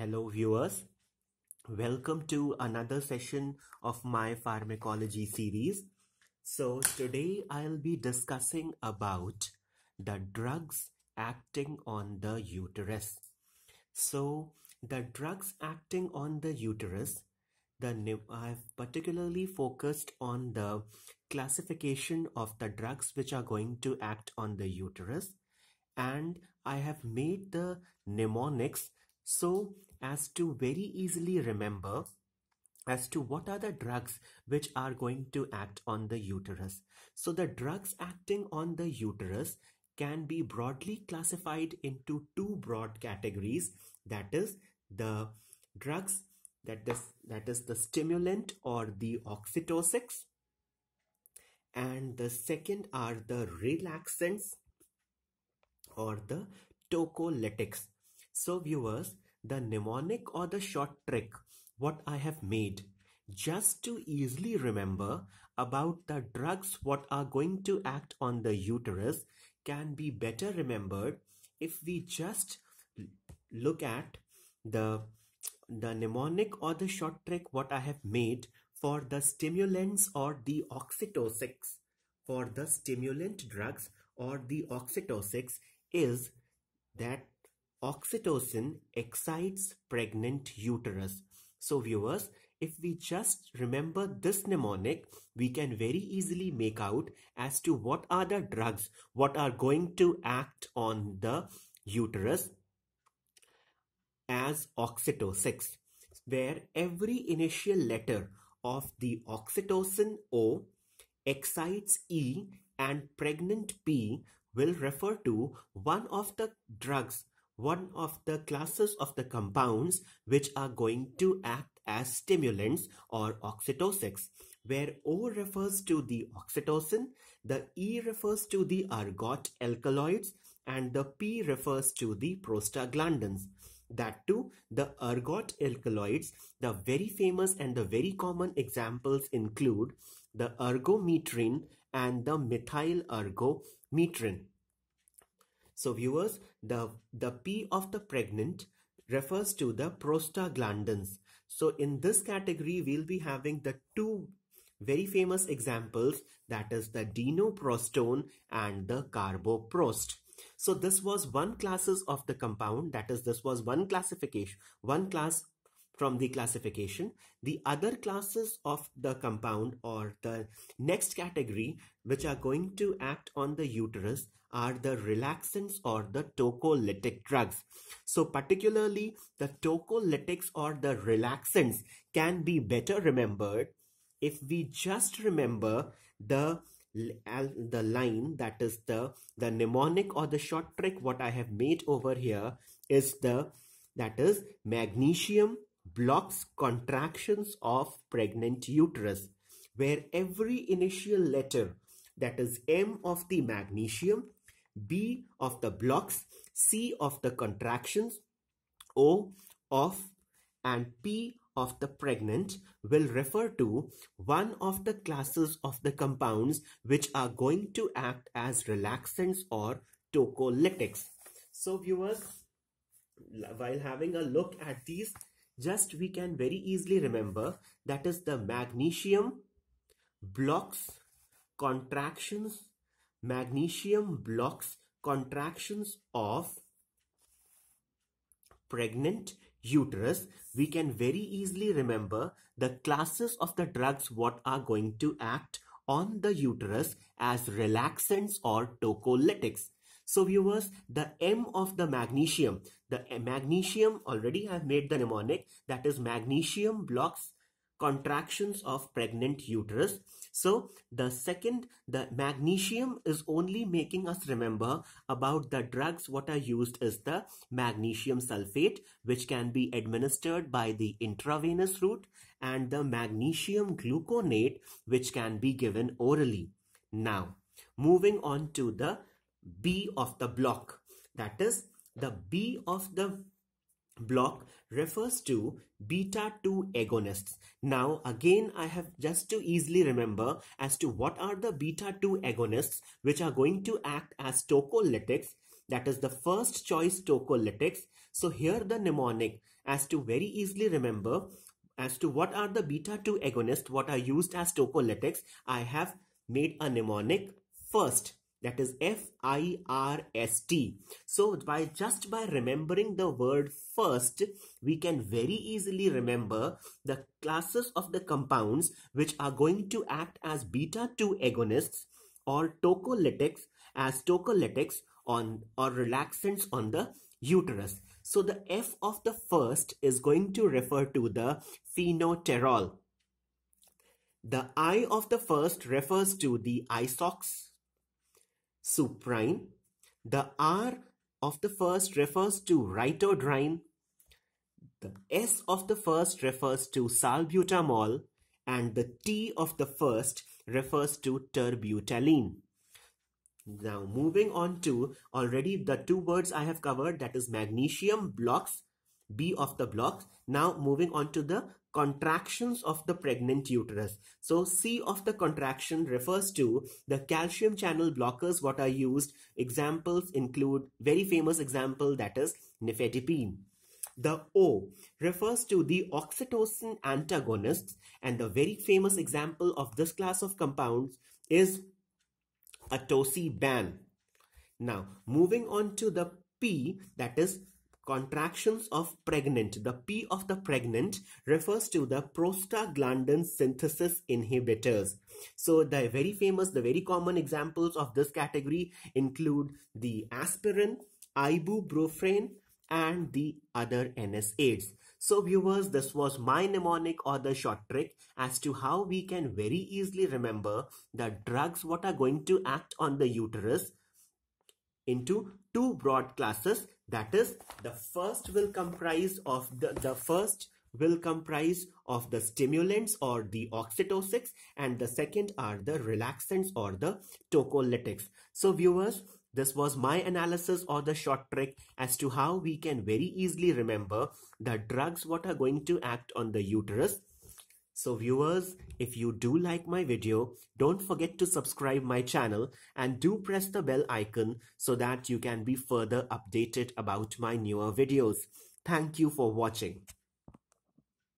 Hello, viewers. Welcome to another session of my pharmacology series. So, today I'll be discussing about the drugs acting on the uterus. So, the drugs acting on the uterus, the I've particularly focused on the classification of the drugs which are going to act on the uterus, and I have made the mnemonics so as to very easily remember as to what are the drugs which are going to act on the uterus. So the drugs acting on the uterus can be broadly classified into two broad categories. That is the drugs that is that is the stimulant or the oxytocics. And the second are the relaxants or the tocolytics so viewers, the mnemonic or the short trick what I have made just to easily remember about the drugs what are going to act on the uterus can be better remembered if we just look at the the mnemonic or the short trick what I have made for the stimulants or the oxytocics. For the stimulant drugs or the oxytocics is that Oxytocin excites pregnant uterus. So viewers, if we just remember this mnemonic, we can very easily make out as to what are the drugs, what are going to act on the uterus as oxytocics, where every initial letter of the oxytocin O excites E and pregnant P will refer to one of the drugs one of the classes of the compounds which are going to act as stimulants or oxytocics, where O refers to the oxytocin, the E refers to the ergot alkaloids, and the P refers to the prostaglandins. That too, the ergot alkaloids, the very famous and the very common examples include the ergometrine and the methyl ergometrine. So viewers, the, the P of the pregnant refers to the prostaglandins. So in this category, we'll be having the two very famous examples that is the dinoprostone and the carboprost. So this was one classes of the compound that is this was one classification, one class from the classification. The other classes of the compound or the next category which are going to act on the uterus are the relaxants or the tocolytic drugs. So particularly the tocolytics or the relaxants can be better remembered if we just remember the the line that is the the mnemonic or the short trick what I have made over here is the that is magnesium blocks contractions of pregnant uterus where every initial letter that is M of the magnesium B of the blocks, C of the contractions, O of and P of the pregnant will refer to one of the classes of the compounds which are going to act as relaxants or tocolytics. So viewers, while having a look at these, just we can very easily remember that is the magnesium blocks contractions Magnesium blocks contractions of pregnant uterus. We can very easily remember the classes of the drugs what are going to act on the uterus as relaxants or tocolytics. So viewers, the M of the magnesium, the magnesium already I have made the mnemonic that is magnesium blocks contractions of pregnant uterus. So the second, the magnesium is only making us remember about the drugs what are used is the magnesium sulfate which can be administered by the intravenous route and the magnesium gluconate which can be given orally. Now moving on to the B of the block that is the B of the block refers to beta 2 agonists. Now again I have just to easily remember as to what are the beta 2 agonists which are going to act as tocolytics. that is the first choice tocolytics. So here the mnemonic as to very easily remember as to what are the beta-2 agonists what are used as tocolytics I have made a mnemonic first that is F-I-R-S-T. So by just by remembering the word first, we can very easily remember the classes of the compounds which are going to act as beta-2 agonists or tocolytics as tocolytics on or relaxants on the uterus. So the F of the first is going to refer to the fenoterol. The I of the first refers to the isox suprine. The R of the first refers to ritodrine. The S of the first refers to salbutamol and the T of the first refers to terbutaline. Now moving on to already the two words I have covered that is magnesium blocks B of the blocks. Now moving on to the contractions of the pregnant uterus. So C of the contraction refers to the calcium channel blockers what are used. Examples include very famous example that is nifedipine. The O refers to the oxytocin antagonists and the very famous example of this class of compounds is atosiban. Now moving on to the P that is contractions of pregnant. The P of the pregnant refers to the prostaglandin synthesis inhibitors. So the very famous, the very common examples of this category include the aspirin, ibuprofen, and the other NSAIDs. So viewers, this was my mnemonic or the short trick as to how we can very easily remember the drugs what are going to act on the uterus into two broad classes that is the first will comprise of the, the first will comprise of the stimulants or the oxytocics and the second are the relaxants or the tocolytics. So viewers, this was my analysis or the short trick as to how we can very easily remember the drugs what are going to act on the uterus so viewers, if you do like my video, don't forget to subscribe my channel and do press the bell icon so that you can be further updated about my newer videos. Thank you for watching.